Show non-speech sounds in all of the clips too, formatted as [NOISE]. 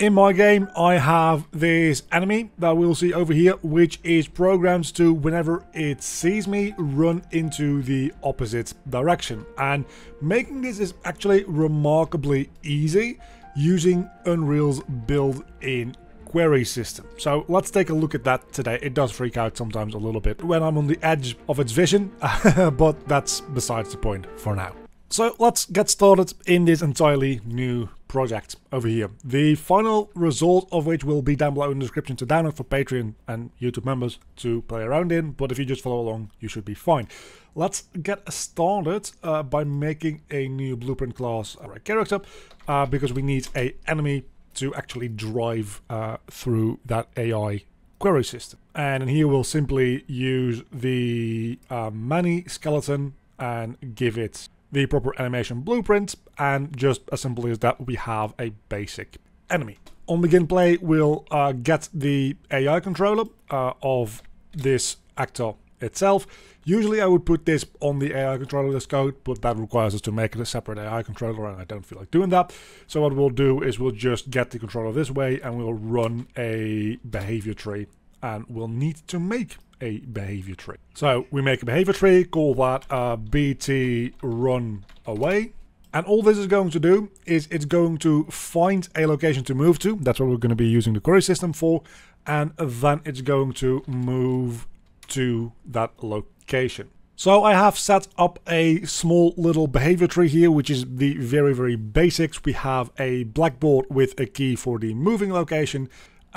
In my game, I have this enemy that we'll see over here, which is programmed to, whenever it sees me, run into the opposite direction. And making this is actually remarkably easy using Unreal's built-in query system. So let's take a look at that today. It does freak out sometimes a little bit when I'm on the edge of its vision, [LAUGHS] but that's besides the point for now. So let's get started in this entirely new project over here. The final result of which will be down below in the description to download for Patreon and YouTube members to play around in, but if you just follow along, you should be fine. Let's get started uh, by making a new blueprint class uh, character, uh, because we need a enemy to actually drive uh, through that AI query system. And here we'll simply use the uh, Manny skeleton and give it the proper animation blueprint, and just as simple as that, we have a basic enemy. On begin play, we'll uh, get the AI controller uh, of this actor itself. Usually I would put this on the AI controller this code, but that requires us to make it a separate AI controller, and I don't feel like doing that. So what we'll do is we'll just get the controller this way, and we'll run a behavior tree, and we'll need to make a behavior tree. So we make a behavior tree, call that uh, BT run away. And all this is going to do is it's going to find a location to move to. That's what we're going to be using the query system for. And then it's going to move to that location. So I have set up a small little behavior tree here, which is the very, very basics. We have a blackboard with a key for the moving location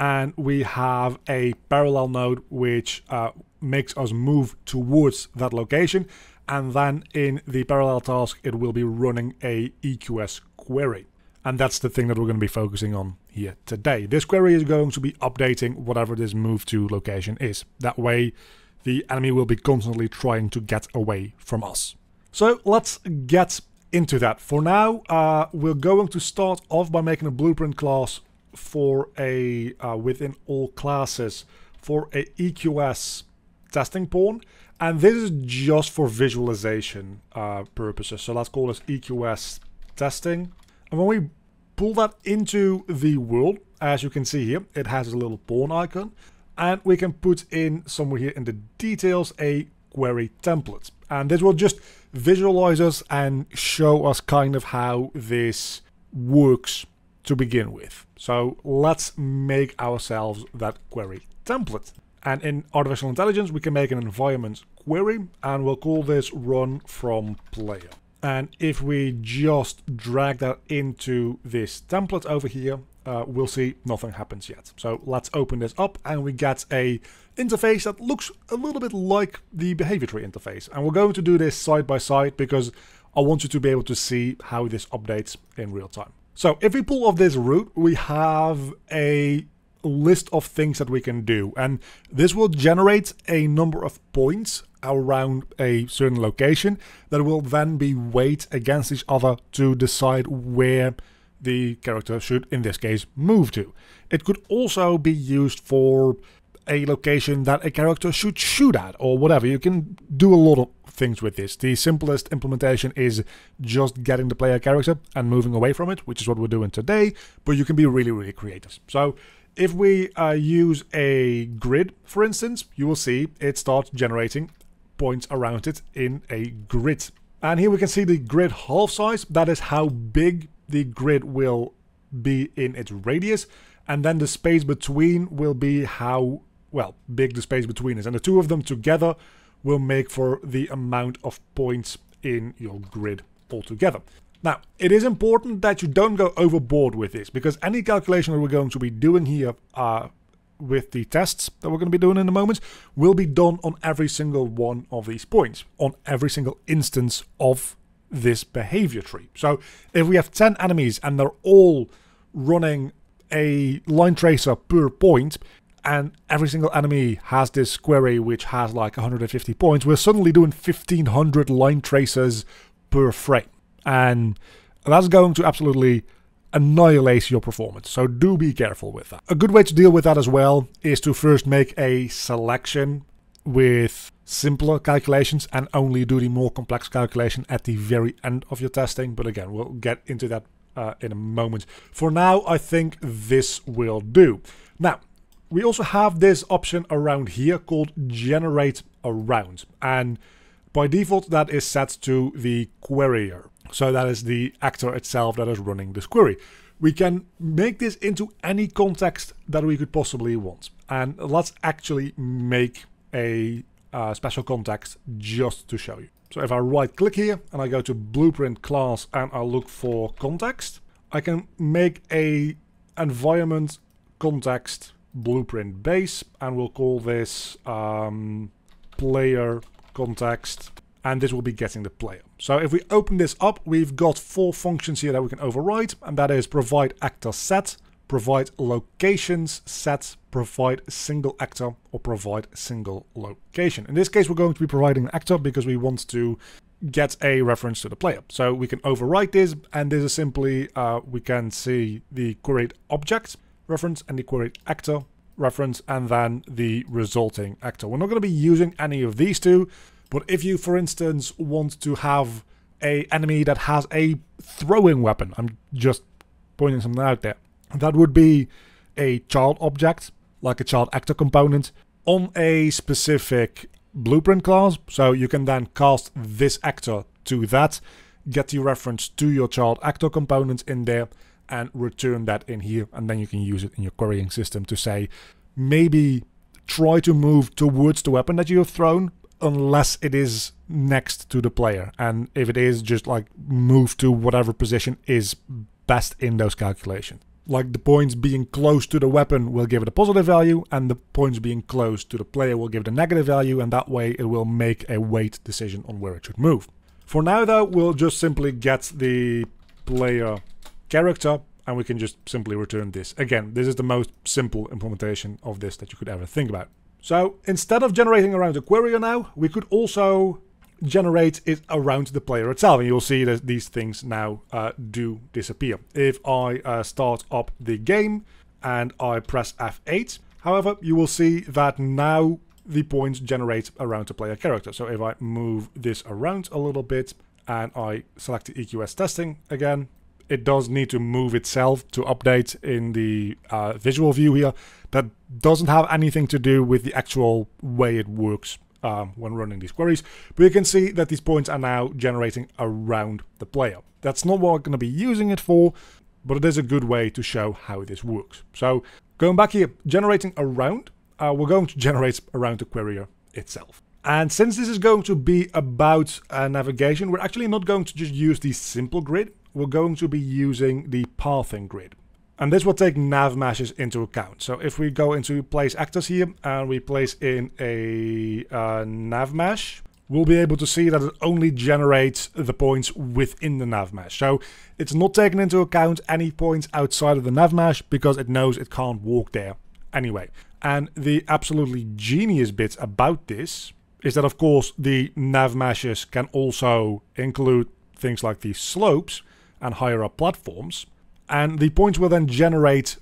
and we have a parallel node which uh, makes us move towards that location and then in the parallel task it will be running a EQS query and that's the thing that we're going to be focusing on here today. This query is going to be updating whatever this move to location is. That way the enemy will be constantly trying to get away from us. So let's get into that. For now, uh, we're going to start off by making a blueprint class for a uh, within all classes for a EQS testing pawn and this is just for visualization uh, purposes. So let's call this EQS testing. And when we pull that into the world as you can see here it has a little pawn icon and we can put in somewhere here in the details a query template. And this will just visualize us and show us kind of how this works to begin with. So let's make ourselves that query template. And in artificial intelligence, we can make an environment query and we'll call this run from player. And if we just drag that into this template over here, uh, we'll see nothing happens yet. So let's open this up and we get a interface that looks a little bit like the behavior tree interface. And we're going to do this side by side because I want you to be able to see how this updates in real time. So if we pull off this route, we have a list of things that we can do. And this will generate a number of points around a certain location that will then be weighed against each other to decide where the character should, in this case, move to. It could also be used for a location that a character should shoot at or whatever. You can do a lot of things with this. The simplest implementation is just getting the player character and moving away from it, which is what we're doing today, but you can be really, really creative. So if we uh, use a grid, for instance, you will see it starts generating points around it in a grid. And here we can see the grid half size. That is how big the grid will be in its radius. And then the space between will be how, well, big the space between is. And the two of them together will make for the amount of points in your grid altogether. Now, it is important that you don't go overboard with this, because any calculation that we're going to be doing here uh, with the tests that we're going to be doing in a moment will be done on every single one of these points, on every single instance of this behavior tree. So if we have 10 enemies and they're all running a line tracer per point, and every single enemy has this query which has like 150 points, we're suddenly doing 1500 line tracers per frame. And that's going to absolutely annihilate your performance, so do be careful with that. A good way to deal with that as well is to first make a selection with simpler calculations and only do the more complex calculation at the very end of your testing. But again, we'll get into that uh, in a moment. For now, I think this will do. Now, we also have this option around here called generate around. And by default, that is set to the querier. So that is the actor itself that is running this query. We can make this into any context that we could possibly want. And let's actually make a uh, special context just to show you. So if I right click here and I go to blueprint class and I look for context, I can make a environment context blueprint base and we'll call this um, player context and this will be getting the player. So if we open this up, we've got four functions here that we can override and that is provide actor set, provide locations set, provide single actor or provide single location. In this case, we're going to be providing an actor because we want to get a reference to the player. So we can override this and this is simply, uh, we can see the create object reference and the querier actor reference and then the resulting actor. We're not going to be using any of these two, but if you, for instance, want to have a enemy that has a throwing weapon, I'm just pointing something out there, that would be a child object, like a child actor component, on a specific blueprint class. So you can then cast this actor to that, get the reference to your child actor component in there, and return that in here and then you can use it in your querying system to say maybe try to move towards the weapon that you have thrown unless it is next to the player and if it is just like move to whatever position is best in those calculations like the points being close to the weapon will give it a positive value and the points being close to the player will give it a negative value and that way it will make a weight decision on where it should move. For now though we'll just simply get the player character and we can just simply return this. Again, this is the most simple implementation of this that you could ever think about. So instead of generating around the query now, we could also generate it around the player itself. And you'll see that these things now uh, do disappear. If I uh, start up the game and I press F8, however, you will see that now the points generate around the player character. So if I move this around a little bit and I select the EQS testing again, it does need to move itself to update in the uh, visual view here. That doesn't have anything to do with the actual way it works um, when running these queries. But you can see that these points are now generating around the player. That's not what I'm going to be using it for, but it is a good way to show how this works. So going back here, generating around, uh, we're going to generate around the querier itself. And since this is going to be about uh, navigation, we're actually not going to just use the simple grid we're going to be using the pathing grid. And this will take nav meshes into account. So if we go into place actors here and we place in a uh, nav mesh, we'll be able to see that it only generates the points within the nav mesh. So it's not taking into account any points outside of the nav mesh because it knows it can't walk there anyway. And the absolutely genius bit about this is that of course the nav meshes can also include things like these slopes and higher up platforms. And the points will then generate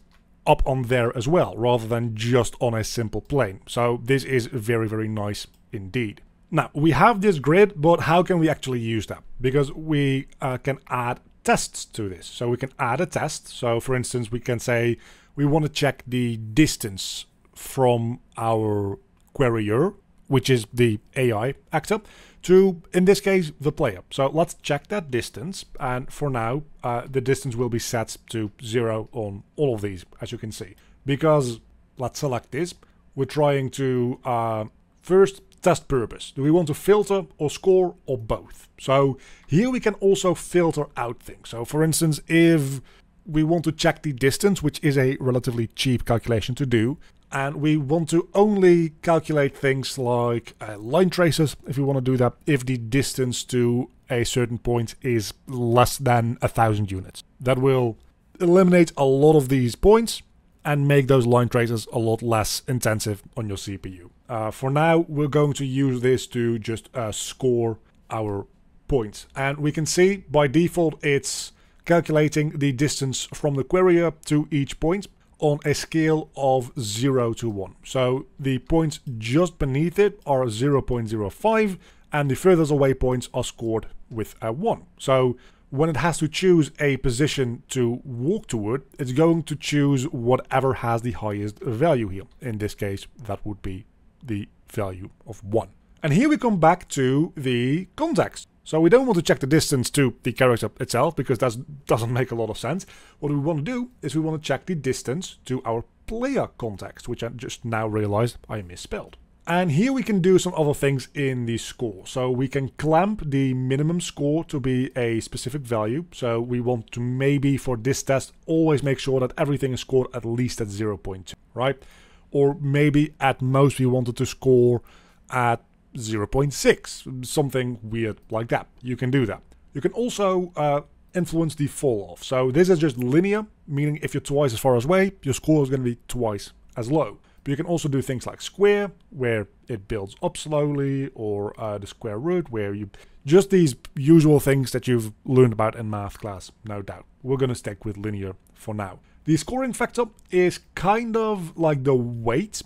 up on there as well, rather than just on a simple plane. So this is very, very nice indeed. Now, we have this grid, but how can we actually use that? Because we uh, can add tests to this. So we can add a test. So for instance, we can say we want to check the distance from our querier, which is the AI actor, to, in this case, the player. So let's check that distance. And for now, uh, the distance will be set to zero on all of these, as you can see. Because, let's select this, we're trying to, uh, first, test purpose. Do we want to filter or score or both? So here we can also filter out things. So for instance, if we want to check the distance, which is a relatively cheap calculation to do, and we want to only calculate things like uh, line traces if we want to do that if the distance to a certain point is less than a thousand units. That will eliminate a lot of these points and make those line traces a lot less intensive on your CPU. Uh, for now, we're going to use this to just uh, score our points. And we can see by default it's calculating the distance from the querier to each point on a scale of 0 to 1. So the points just beneath it are 0.05 and the furthest away points are scored with a 1. So when it has to choose a position to walk toward, it's going to choose whatever has the highest value here. In this case, that would be the value of 1. And here we come back to the context. So we don't want to check the distance to the character itself because that doesn't [LAUGHS] make a lot of sense. What we want to do is we want to check the distance to our player context, which I just now realized I misspelled. And here we can do some other things in the score. So we can clamp the minimum score to be a specific value. So we want to maybe for this test always make sure that everything is scored at least at 0.2, right? Or maybe at most we wanted to score at 0.6, something weird like that. You can do that. You can also uh, influence the fall off. So this is just linear, meaning if you're twice as far away, your score is going to be twice as low. But you can also do things like square, where it builds up slowly, or uh, the square root, where you... Just these usual things that you've learned about in math class, no doubt. We're going to stick with linear for now. The scoring factor is kind of like the weight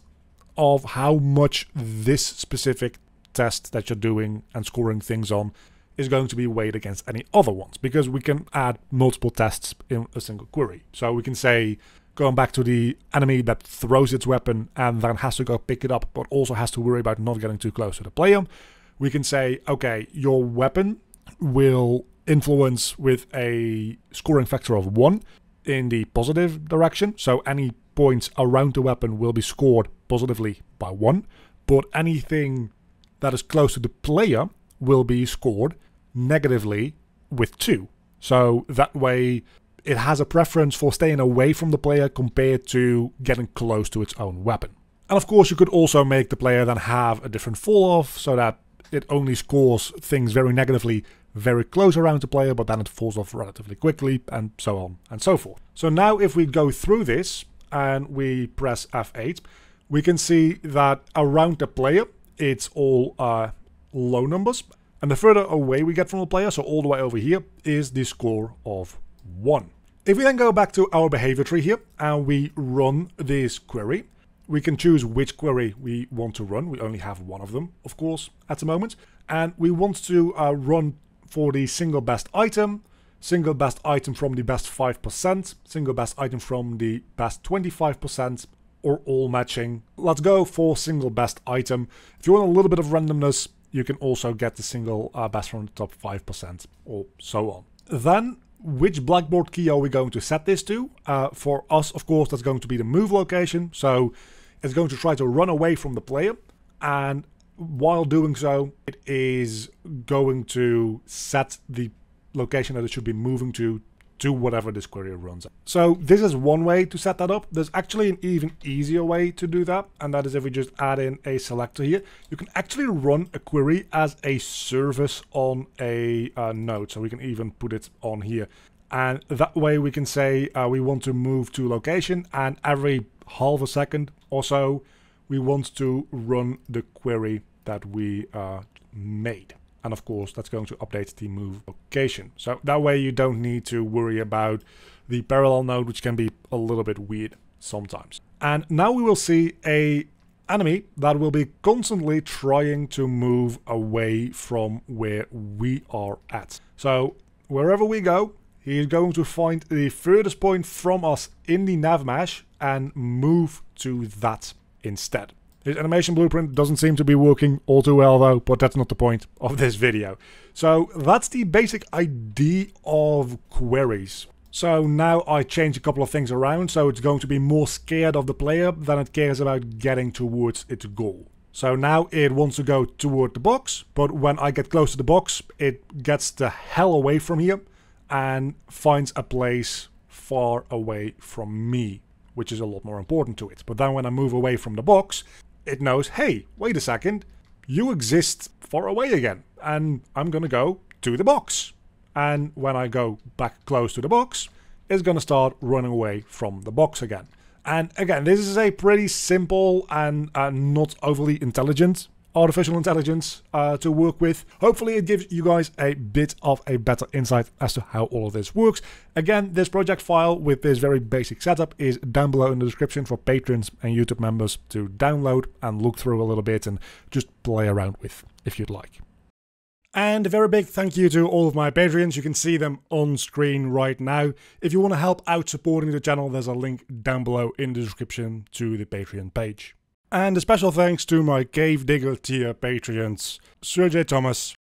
of how much this specific test that you're doing and scoring things on is going to be weighed against any other ones because we can add multiple tests in a single query. So we can say going back to the enemy that throws its weapon and then has to go pick it up, but also has to worry about not getting too close to the player. We can say, okay, your weapon will influence with a scoring factor of 1 in the positive direction. So any points around the weapon will be scored positively by 1, but anything that is close to the player will be scored negatively with 2. So that way it has a preference for staying away from the player compared to getting close to its own weapon. And of course you could also make the player then have a different fall off so that it only scores things very negatively very close around the player but then it falls off relatively quickly and so on and so forth. So now if we go through this and we press F8 we can see that around the player it's all uh, low numbers and the further away we get from the player, so all the way over here, is the score of 1. If we then go back to our behavior tree here and we run this query, we can choose which query we want to run. We only have one of them, of course, at the moment. And we want to uh, run for the single best item, single best item from the best 5%, single best item from the best 25%, or all matching. Let's go for single best item. If you want a little bit of randomness, you can also get the single uh, best from the top 5% or so on. Then which Blackboard key are we going to set this to? Uh, for us, of course, that's going to be the move location. So it's going to try to run away from the player. And while doing so, it is going to set the location that it should be moving to to whatever this query runs. So this is one way to set that up. There's actually an even easier way to do that, and that is if we just add in a selector here. You can actually run a query as a service on a uh, node, so we can even put it on here. And that way we can say uh, we want to move to location, and every half a second or so, we want to run the query that we uh, made. And of course, that's going to update the move location. So that way you don't need to worry about the parallel node, which can be a little bit weird sometimes. And now we will see a enemy that will be constantly trying to move away from where we are at. So wherever we go, he is going to find the furthest point from us in the nav mesh and move to that instead. His animation blueprint doesn't seem to be working all too well though, but that's not the point of this video. So that's the basic idea of queries. So now I change a couple of things around, so it's going to be more scared of the player than it cares about getting towards its goal. So now it wants to go toward the box, but when I get close to the box, it gets the hell away from here and finds a place far away from me, which is a lot more important to it. But then when I move away from the box, it knows, hey, wait a second, you exist far away again, and I'm gonna go to the box. And when I go back close to the box, it's gonna start running away from the box again. And again, this is a pretty simple and uh, not overly intelligent artificial intelligence uh, to work with. Hopefully it gives you guys a bit of a better insight as to how all of this works. Again, this project file with this very basic setup is down below in the description for patrons and YouTube members to download and look through a little bit and just play around with if you'd like. And a very big thank you to all of my Patreons. You can see them on screen right now. If you want to help out supporting the channel, there's a link down below in the description to the Patreon page. And a special thanks to my Cave Digger tier patrons Sergey Thomas,